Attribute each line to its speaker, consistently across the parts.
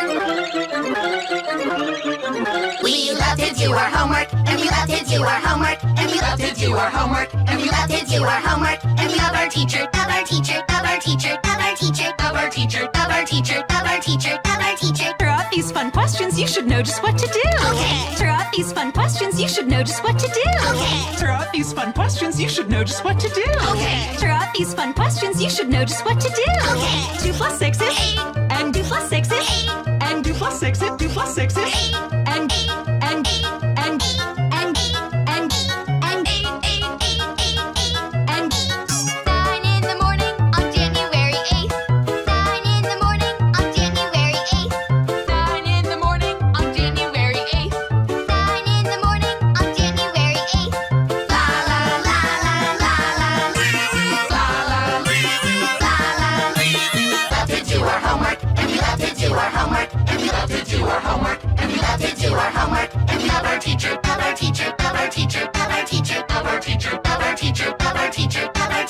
Speaker 1: We love to do our homework, and we love to do our homework, and we love to do our homework, and we love to do our homework, and we love our teacher, love our teacher, love our teacher, love our teacher, love our teacher, love our teacher, love our teacher, love
Speaker 2: off these fun questions, you should know just what to do.
Speaker 1: Okay. Throw
Speaker 2: off these fun questions, you should know just what to do.
Speaker 1: Okay. Throw
Speaker 2: off these fun questions, you should know just what to do.
Speaker 1: Okay. Throw
Speaker 2: off these fun questions, you should know just what to do.
Speaker 1: Okay.
Speaker 2: Two plus six is
Speaker 3: eight,
Speaker 4: and two plus six is
Speaker 3: eight
Speaker 4: and
Speaker 2: do
Speaker 4: plus six
Speaker 1: it, do plus six.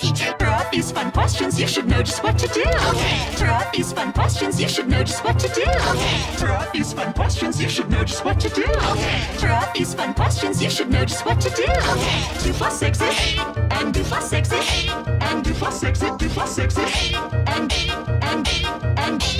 Speaker 1: teacher. For all these fun questions, you should know just what to do.
Speaker 2: Okay. For all these fun questions, you should know just what to do.
Speaker 1: Okay. For all these fun questions, you should know just what to do. Okay. For all these fun questions, you should know just what to do. Okay. Two plus six is eight. And two plus six is eight. And two plus six is two plus six is eight. And eight. And eight. And eight.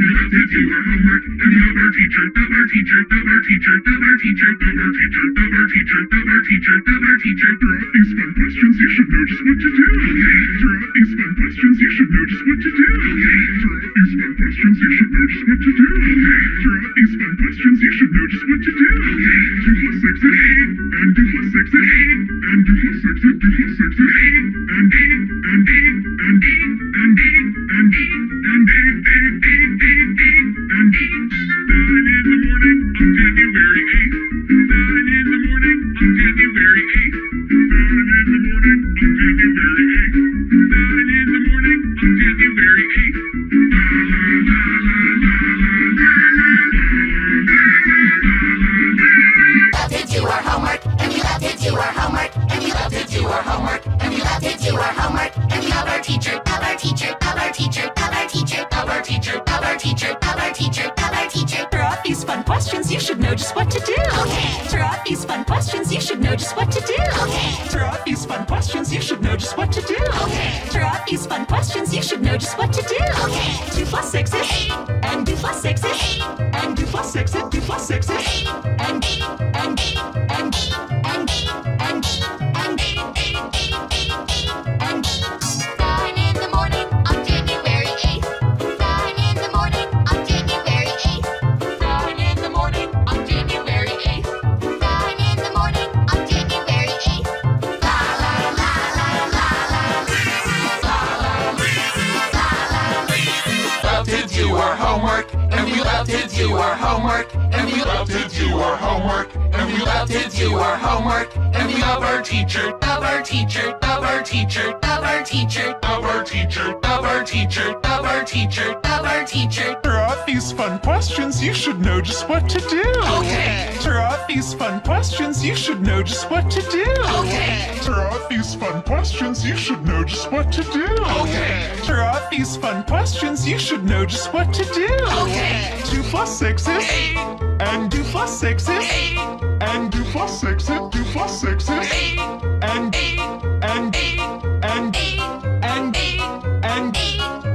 Speaker 2: teacher, of our teacher, of our teacher, of our teacher
Speaker 1: these fun questions, you should know just what to do. Okay. After all these fun questions, you should know just what to do. Okay. After all these fun questions, you should know just what to do. Okay. After all these fun questions, you should know just what to do. Okay. Two plus six is eight. And two plus six is eight. And two plus six is two plus six is eight. And eight. And eight. And eight. And eight. And eight. And eight.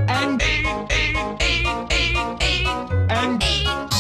Speaker 5: one.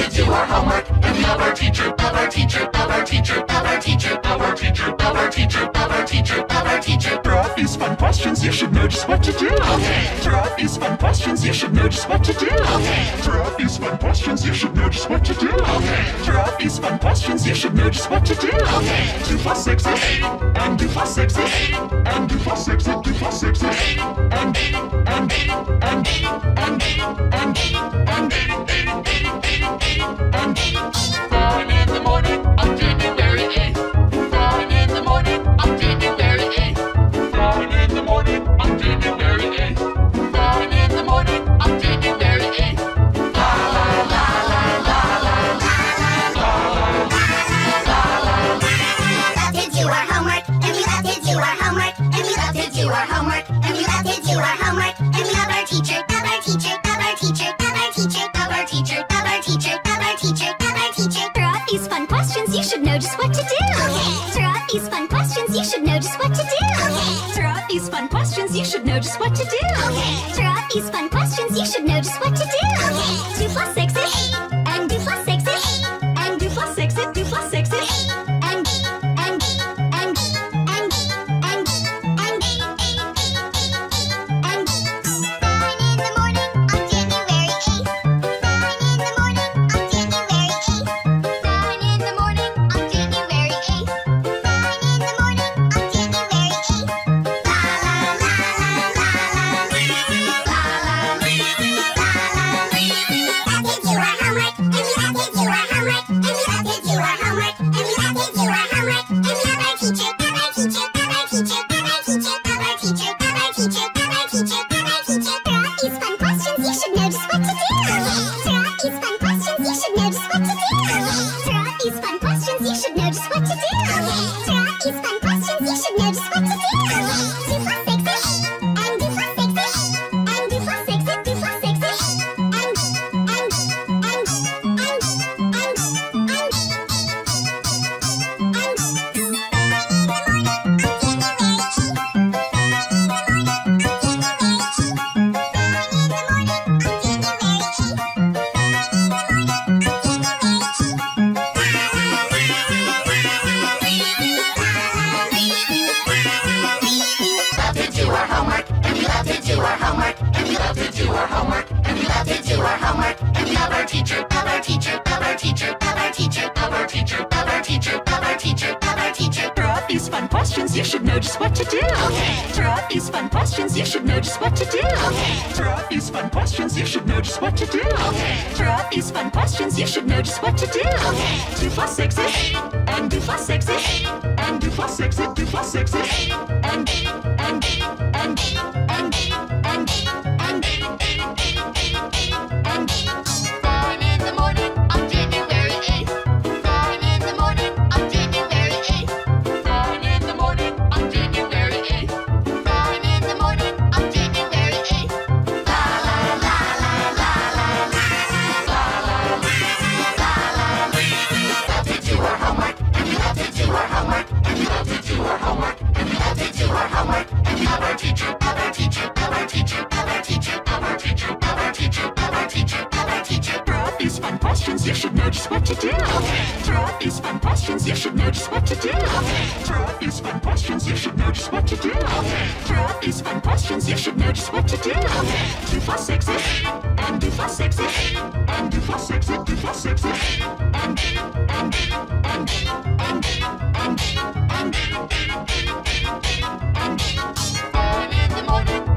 Speaker 5: have to do
Speaker 6: our homework and we love our teacher, love our teacher, love our teacher, love our teacher, love our teacher, love our teacher, love our teacher, love our teacher. For
Speaker 7: all these fun questions, you should know just what to do.
Speaker 6: Okay. Throw
Speaker 7: out these fun questions, you should know just what to do.
Speaker 6: Okay.
Speaker 5: Throw
Speaker 7: out these fun questions, you should know just what to do.
Speaker 5: Okay. Throw
Speaker 7: out these fun questions, you should know just what to do.
Speaker 5: Okay.
Speaker 7: Two plus six is eight, and two plus six is eight, and two plus six is two plus six is eight, and eight, and eight, and eight, and eight, and eight, and eight, and eight, and eight
Speaker 2: do our homework, and we love to do our homework, and we love our teacher. know just what to do. Okay. After all these fun questions, you should know just what to do. Just what to do. Throughout these fun questions, you should notice what to do. Do plus sixes, and do plus sixes, and do plus sixes, do plus sixes, and, and, and, and, and, and, and, and, and,
Speaker 8: and, and, and, and,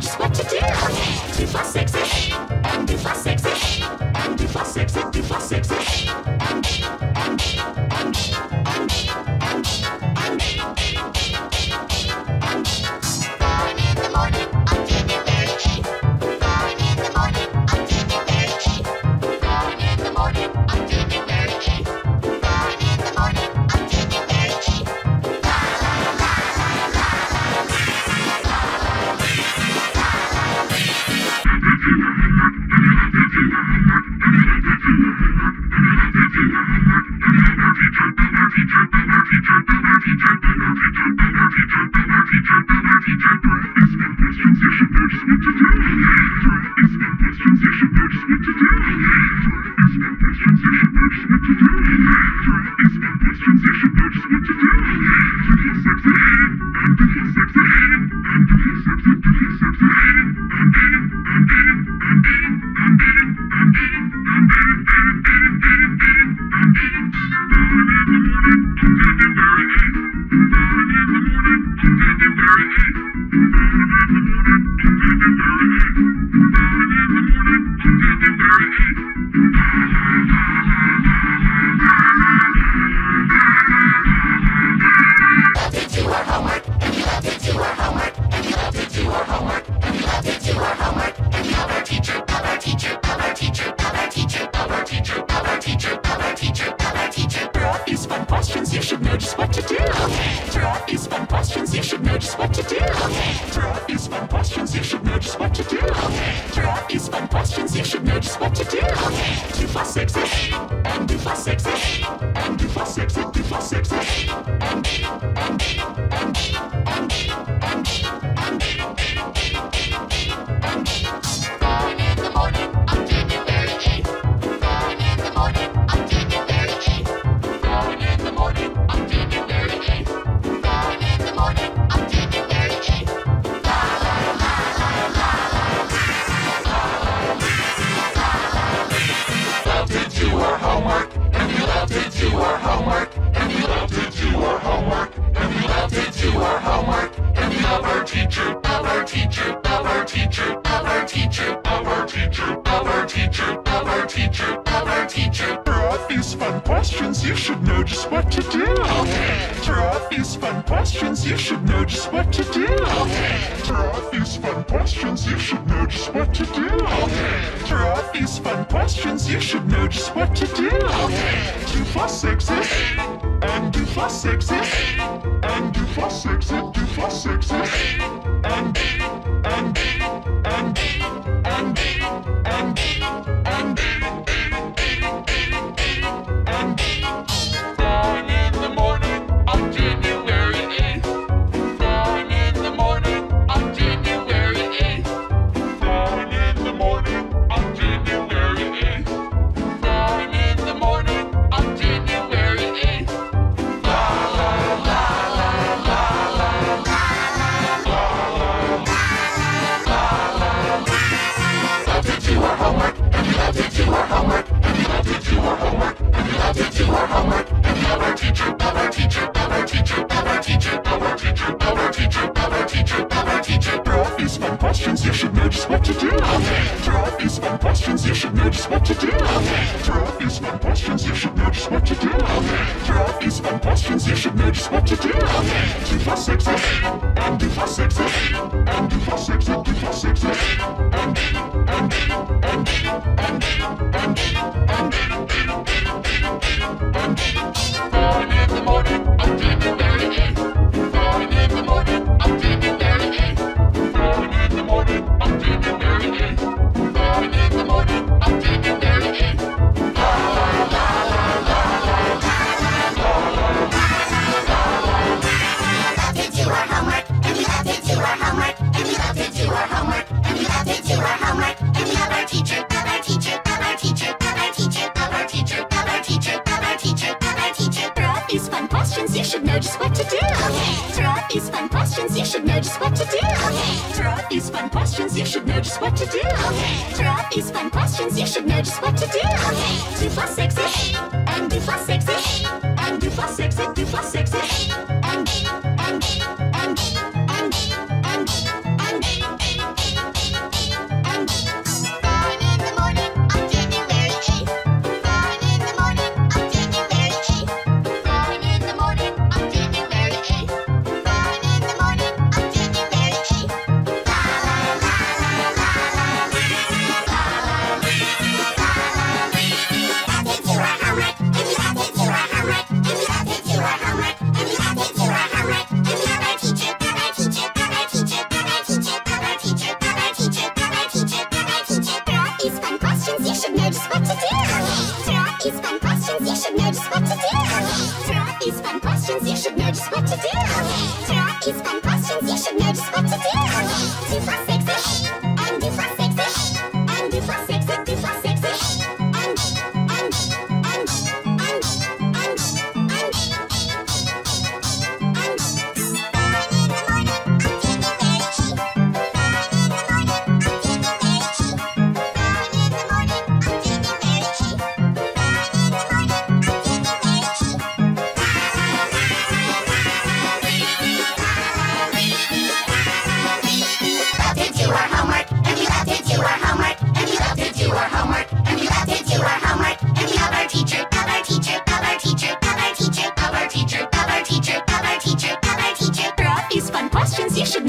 Speaker 9: Just what to do.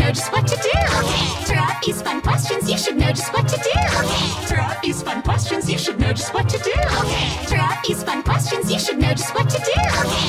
Speaker 9: know just what to do. Okay. Throw out these fun questions, you should know just what to do.
Speaker 10: Okay. Throw
Speaker 11: out these fun questions, you should know just what to do. Okay. Throw out these fun questions, you should know just what to do. Okay.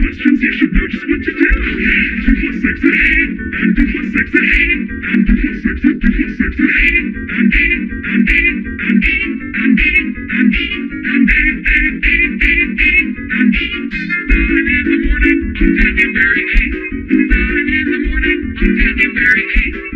Speaker 11: transition works what to do. Do plus six and eight, and do plus six and eight, and
Speaker 8: do
Speaker 11: plus six and
Speaker 2: do plus six and eight, and eight, and
Speaker 12: eight,
Speaker 2: and
Speaker 12: eight,
Speaker 2: and
Speaker 12: eight,
Speaker 2: and
Speaker 12: eight,
Speaker 2: and
Speaker 12: eight,
Speaker 2: and
Speaker 12: eight,
Speaker 2: and
Speaker 12: eight,
Speaker 2: and
Speaker 12: eight. Starting in the morning, I'm taking berry eight.
Speaker 2: Starting in the morning,
Speaker 12: I'm taking berry eight.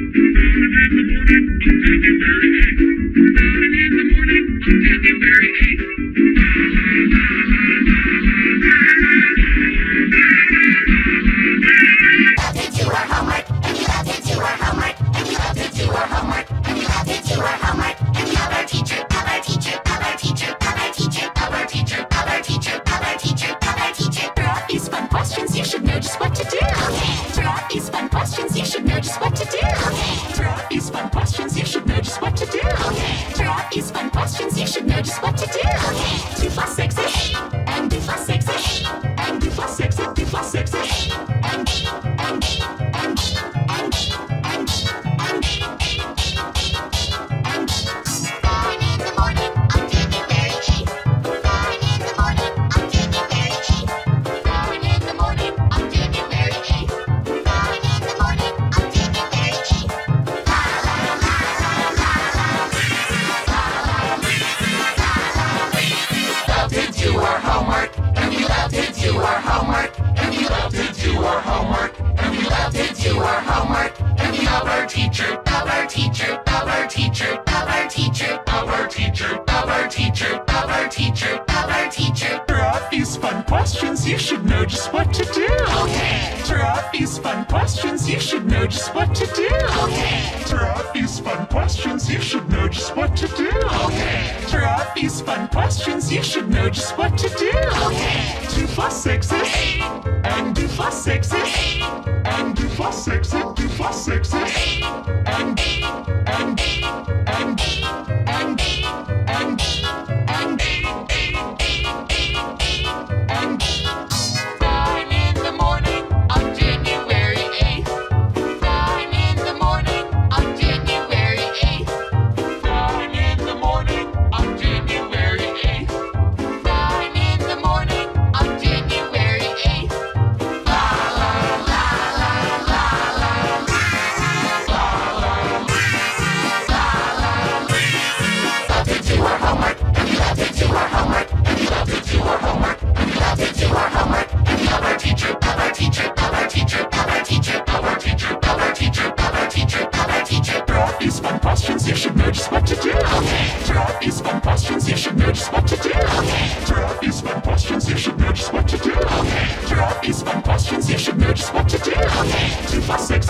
Speaker 12: sixes, and
Speaker 2: questions you should know just what to do.
Speaker 12: There
Speaker 2: are these fun questions you should know just what to do.
Speaker 12: There
Speaker 2: are these fun questions you should know just what to do.
Speaker 12: There
Speaker 2: are these fun questions you should know just what to do. Two plus six.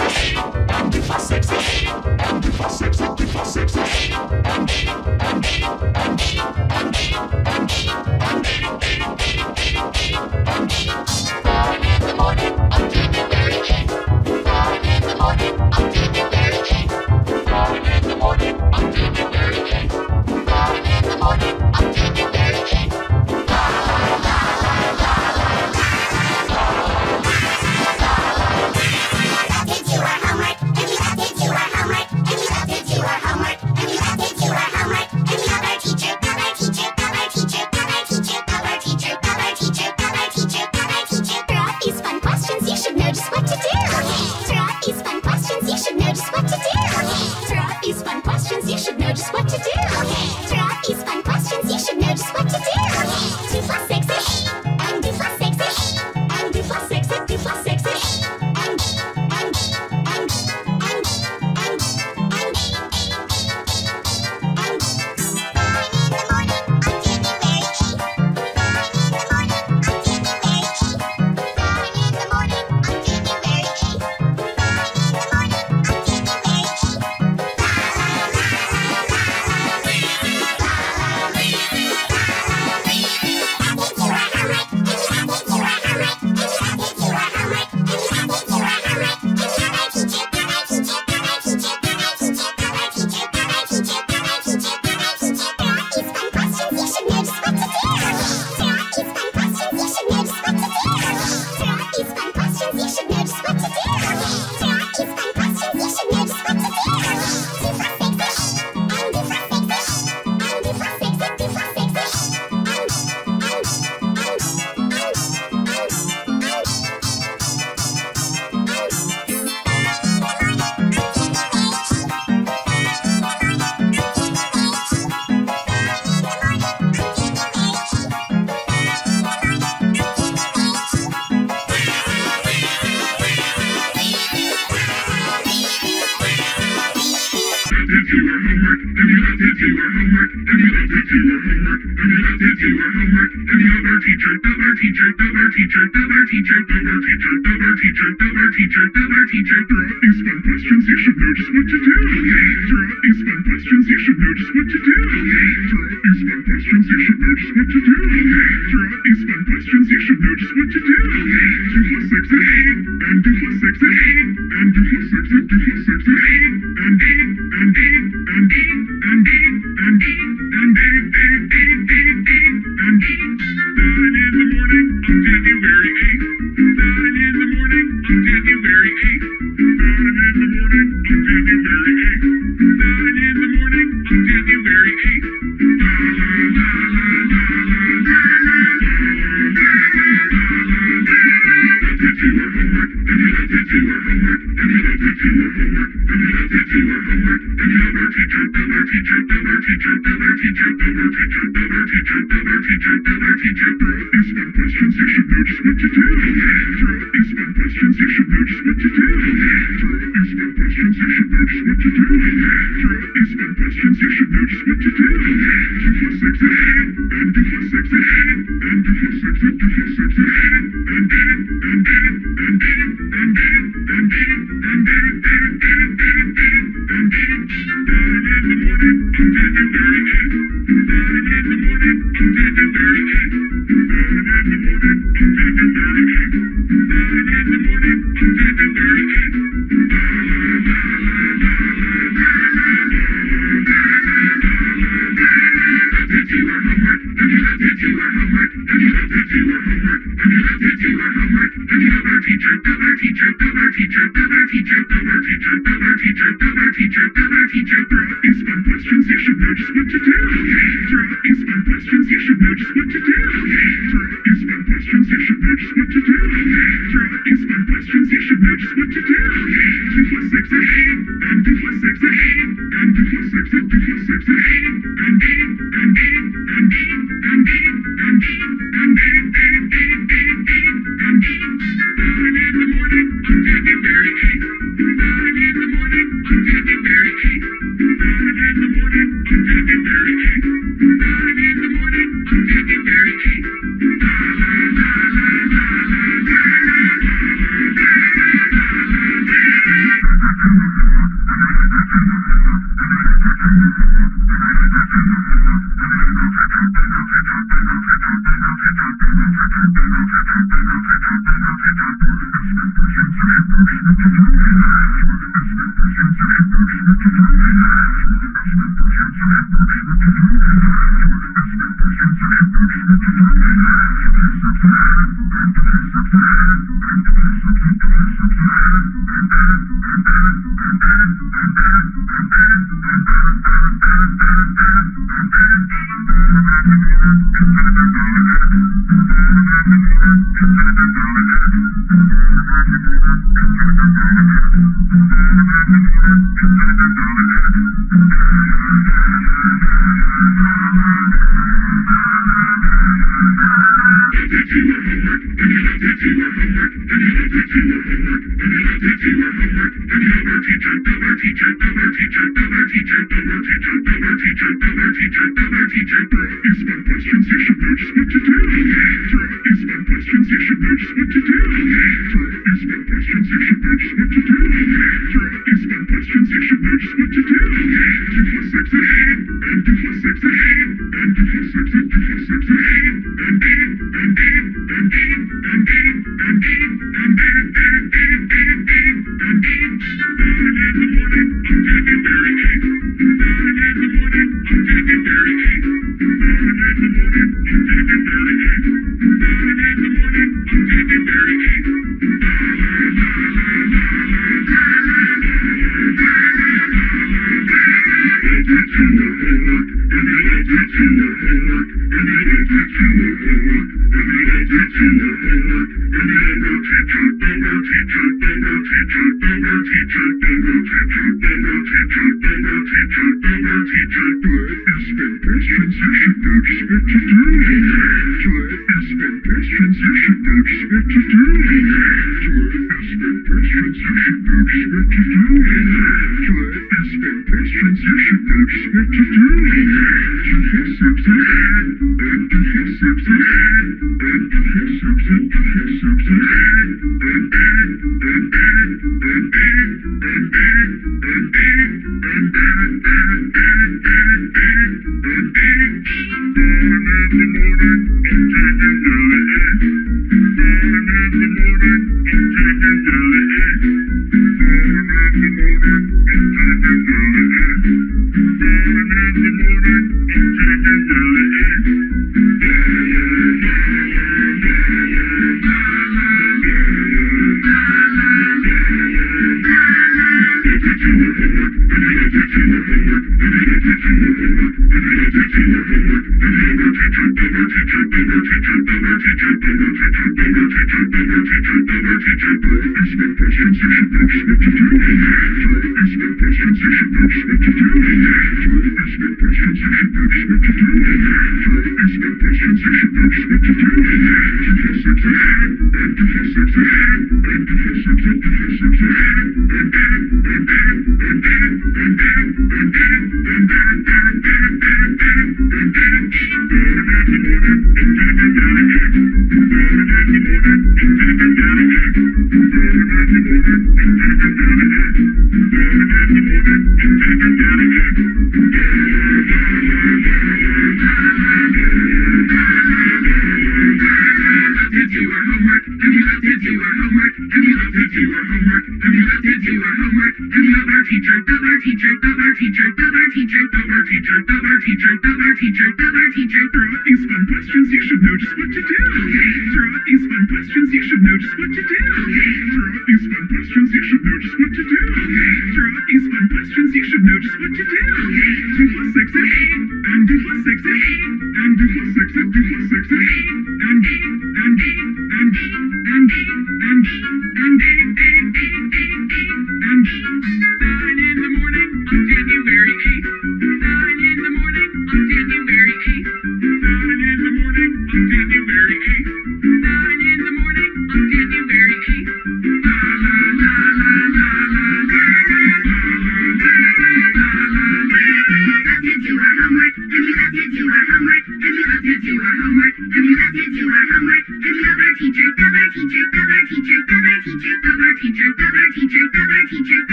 Speaker 12: to having met any other teacher.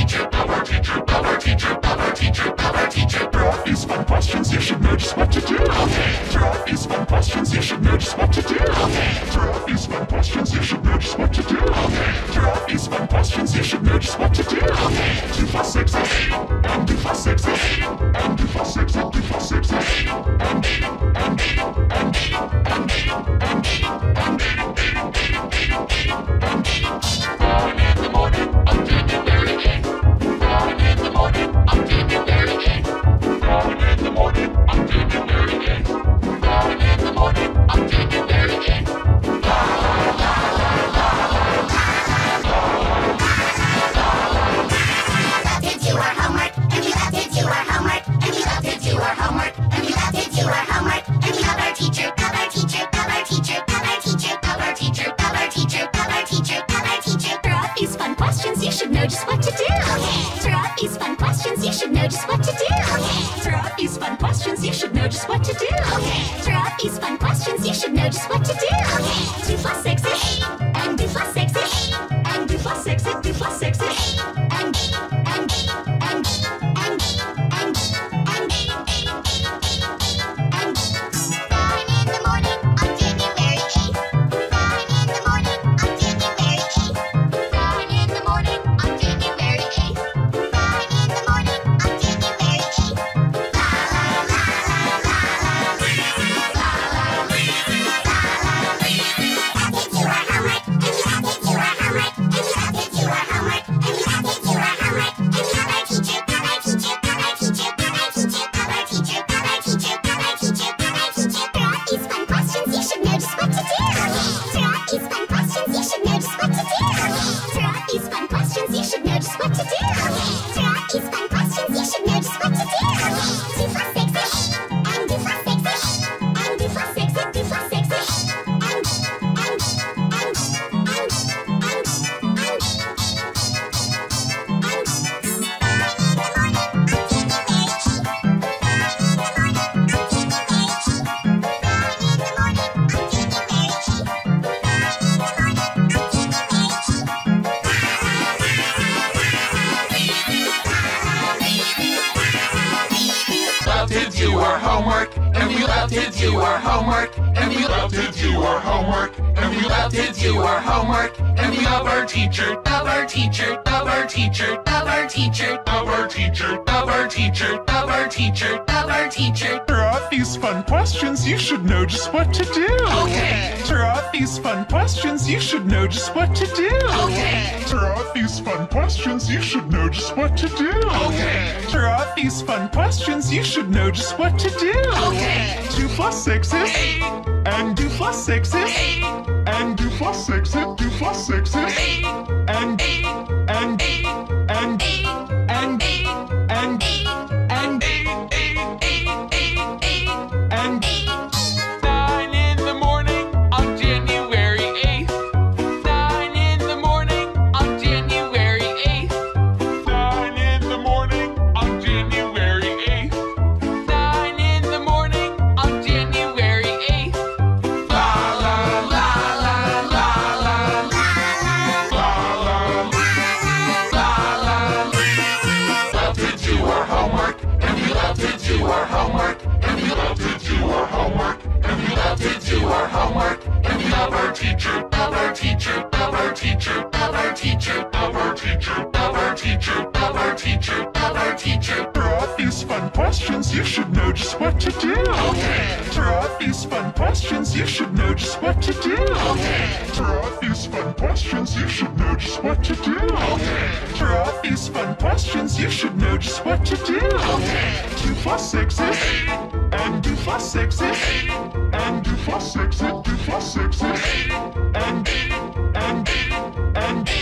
Speaker 12: teacher, our teacher, our teacher, our teacher, our teacher.
Speaker 2: Prof is fun questions, you should know just what to do.
Speaker 12: Okay.
Speaker 2: Prof is
Speaker 13: fun questions, you should know just what to do.
Speaker 14: Okay.
Speaker 13: Prof is fun questions, you should know just what to do. Okay. Prof is fun questions, you should know just what to do. Okay. Two plus six is and two plus six is and two plus six and two plus six is and and and and and and and
Speaker 2: and
Speaker 15: just what to do.
Speaker 2: Okay.
Speaker 15: Throughout these fun questions, you should know just what to do.
Speaker 2: Okay.
Speaker 15: Throughout these fun questions, you should know just what to do.
Speaker 2: Okay.
Speaker 15: Two plus six is
Speaker 2: eight.
Speaker 15: And two plus six is
Speaker 2: eight.
Speaker 15: And two plus six is two plus six is
Speaker 2: eight.
Speaker 15: And
Speaker 2: eight.
Speaker 15: And
Speaker 2: eight. teacher, of our teacher,
Speaker 16: of our teacher, of our teacher, of our teacher. For all these fun questions, you should know just what to do. Okay. For all these fun questions, you should know just what to do.
Speaker 17: Okay.
Speaker 16: For all these fun questions, you should know just what to do. Okay. For all these fun questions, you should know just what to do. Okay. Two plus six is eight. And two plus six is eight. And two plus six is
Speaker 18: two plus six is eight. And eight. And eight. And eight.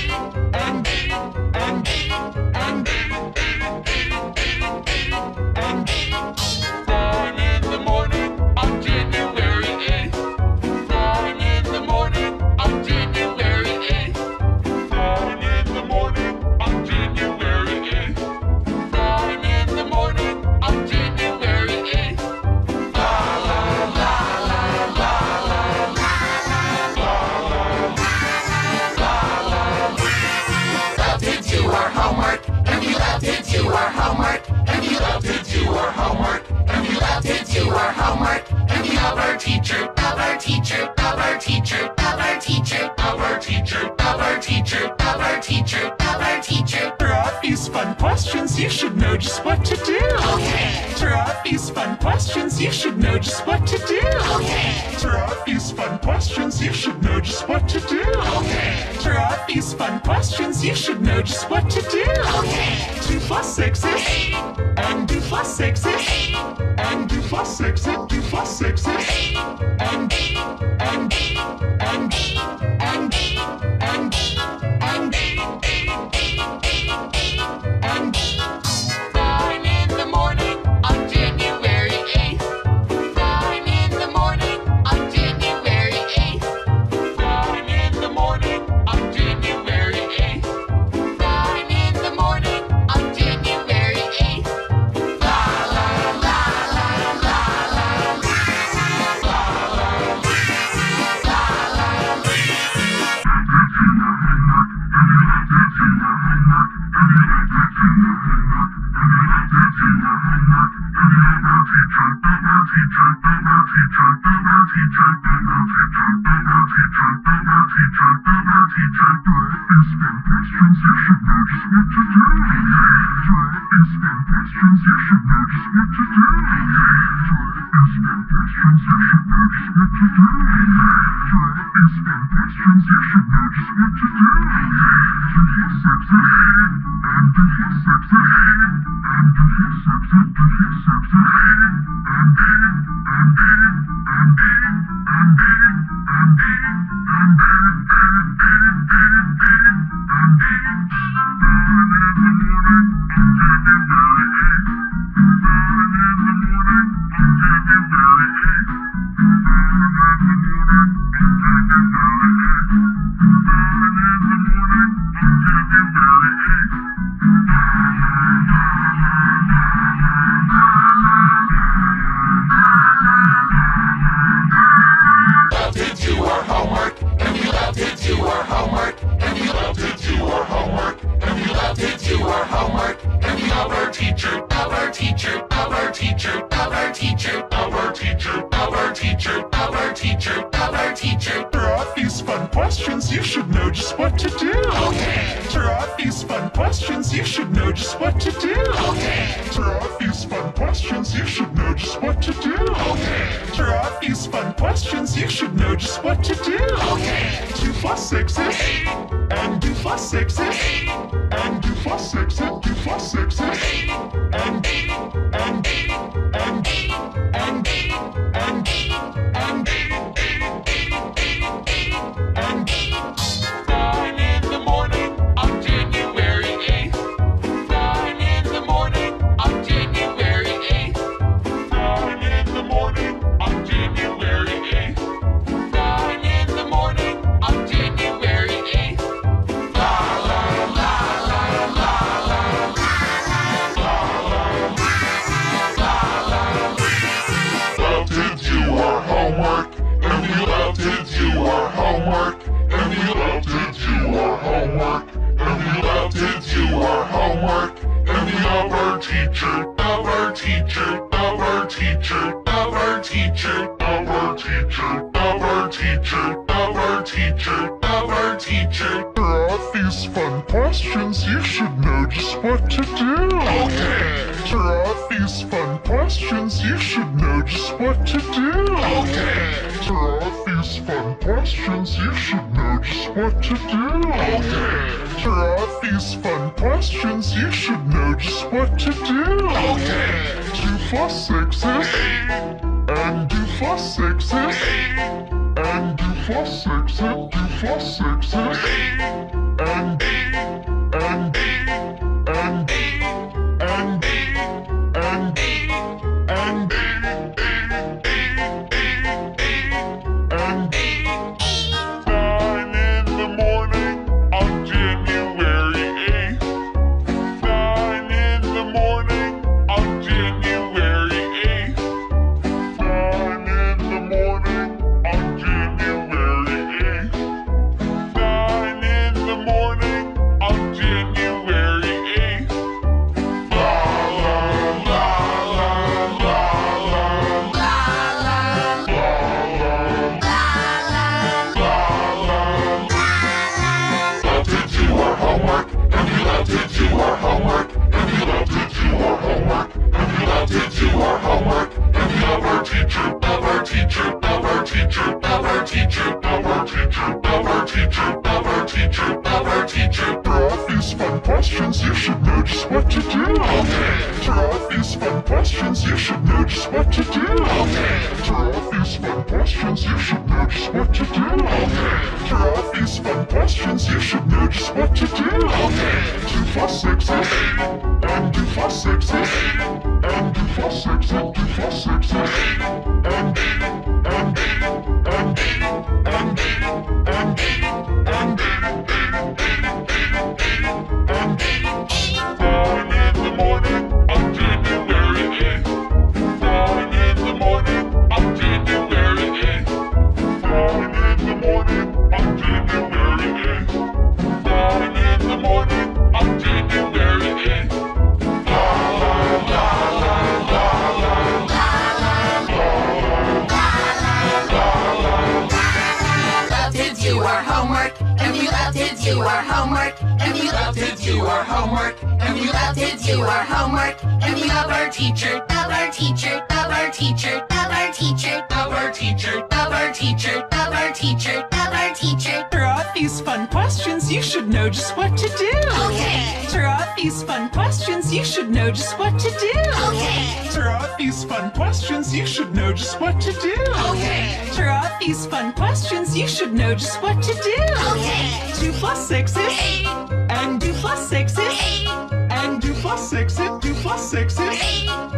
Speaker 18: And
Speaker 2: two plus six is two plus six is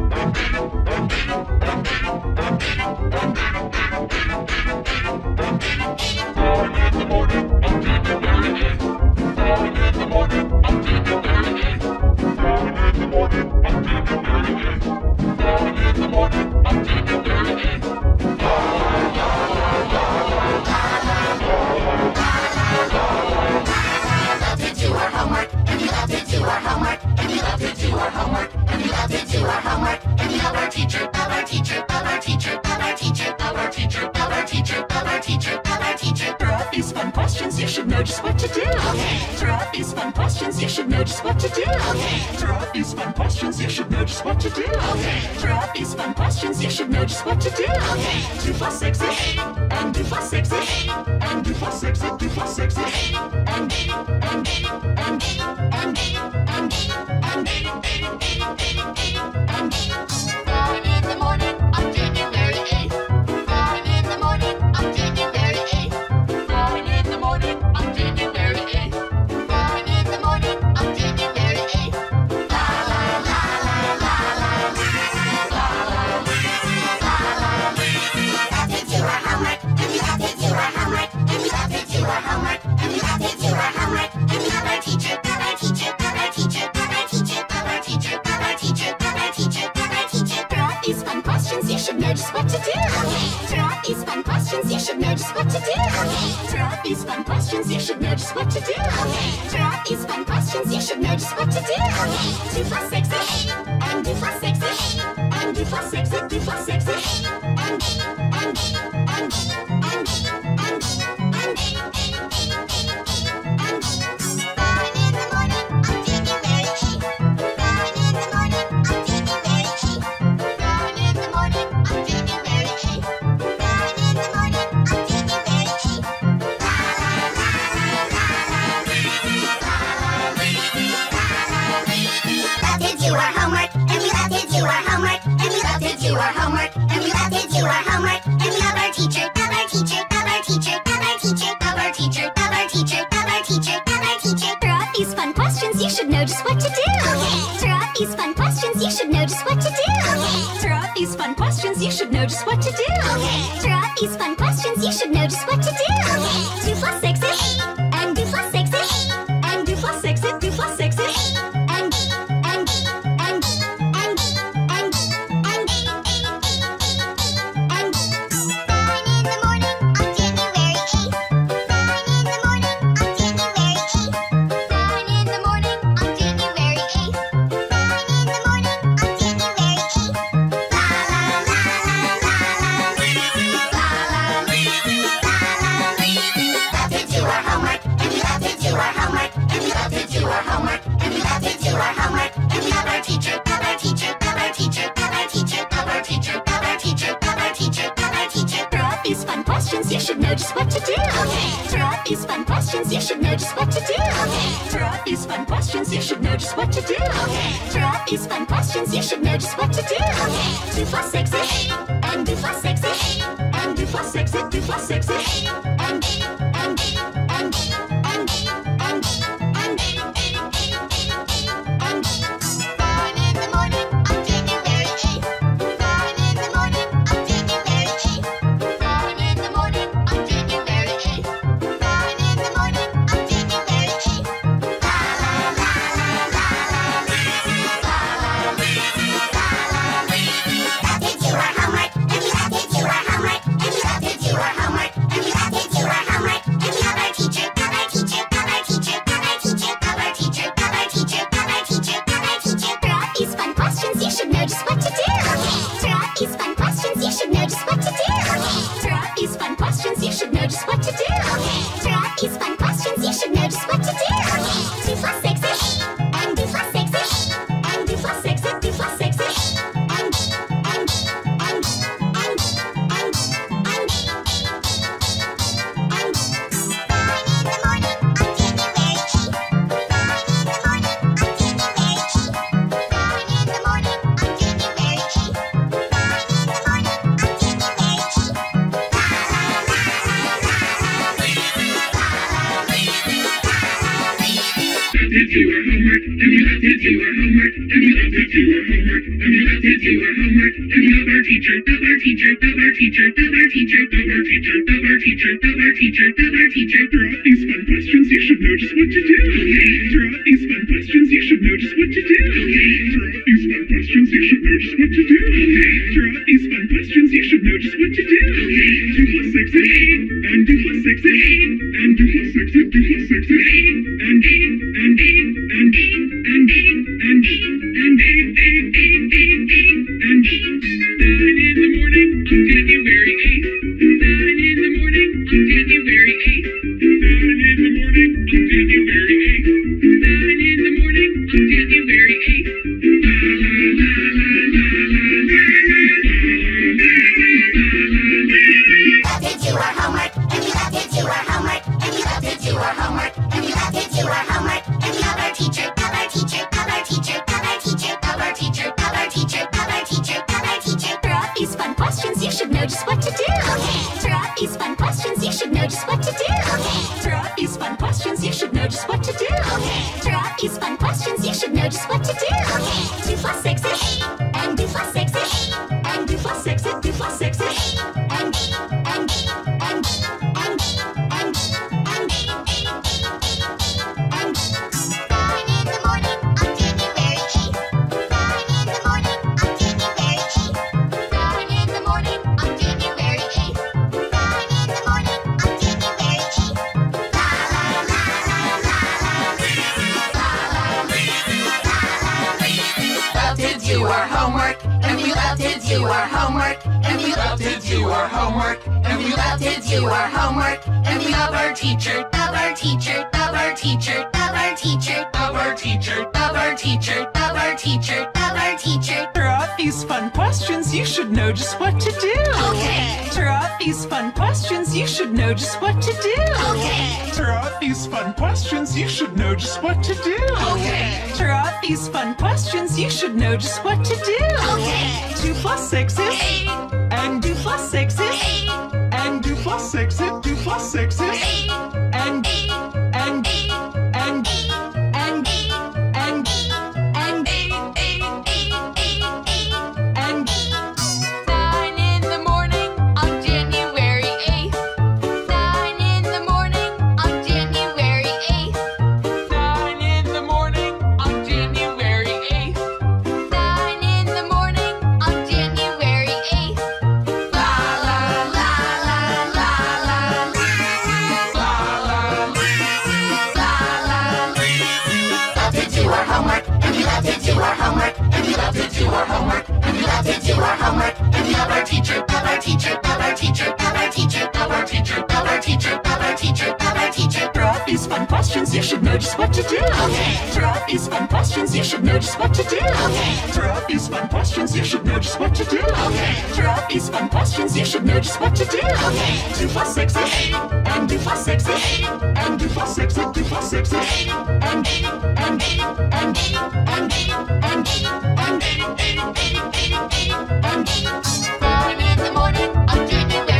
Speaker 2: Thank you. future you
Speaker 1: our homework, and we that did you our homework, and we that did you our homework, and we that did you our homework, and have our teacher, have our teacher, have our teacher, have our teacher, have our teacher, have our teacher, have our teacher, have our teacher.
Speaker 19: Throughout these fun questions, you should know just what to do.
Speaker 2: Okay. Throughout these fun questions, you should know just what to do. Okay. Throughout these fun questions, you should know just what to do. Okay. Throughout these fun questions, you should know just what to do. Okay. Two plus six is eight, and two plus six is eight, and two plus six is two plus six is eight, and eight, and eight, and eight,
Speaker 1: teacher.
Speaker 20: Should know just what to do. Throughout these fun questions, you should know just what to do. Throughout these fun questions, you should know just what to do. Throughout these fun questions, you should know just what to do. Two plus six
Speaker 1: to do our homework, and we love to do our homework, and we love to do our homework, and we love our teacher, love our teacher, love our teacher, love our teacher, love our teacher, love our teacher, love our teacher, love our teacher.
Speaker 21: Throughout these fun questions, you should know just what to do. These fun questions, you should know just what to do.
Speaker 1: Okay.
Speaker 2: Throughout these fun questions, you should know just what to do.
Speaker 1: Okay.
Speaker 21: Throughout these fun questions, you should know just what to do.
Speaker 1: Okay.
Speaker 21: Two plus six is
Speaker 1: Eight.
Speaker 21: and two plus six is
Speaker 1: Eight.
Speaker 21: and two plus six is two plus six is
Speaker 1: Eight.
Speaker 21: and
Speaker 1: Eight.
Speaker 21: and
Speaker 1: Eight.
Speaker 2: Teacher, our teacher, our teacher, our teacher, our teacher, our teacher, our teacher, our teacher.
Speaker 22: Throw out these fun questions, you should know just what to do.
Speaker 2: Okay.
Speaker 22: Throw out these fun questions, you should know just what to do.
Speaker 2: Okay.
Speaker 22: Throw out these fun questions, you should know just what to do.
Speaker 2: Okay.
Speaker 22: Throw out these fun questions, you should know just what to do.
Speaker 2: Okay.
Speaker 22: Two plus six is eight, and two plus six is eight, and two plus six is two plus six is eight, and eight, and eight, and eight, and eight, and eight, and eight, eight, eight, eight, eight, and eight.
Speaker 2: Nine in the morning. On January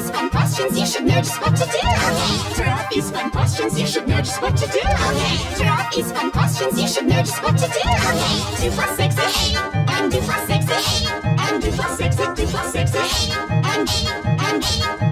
Speaker 1: these fun questions, you should know just what to do.
Speaker 2: Okay. Throw all these fun questions, you should know just what to do. Okay. Throw all these fun questions, you should know just what to do. Okay. Two plus six is eight, and two plus six is eight, and two plus six is two plus six is eight, and eight, and eight.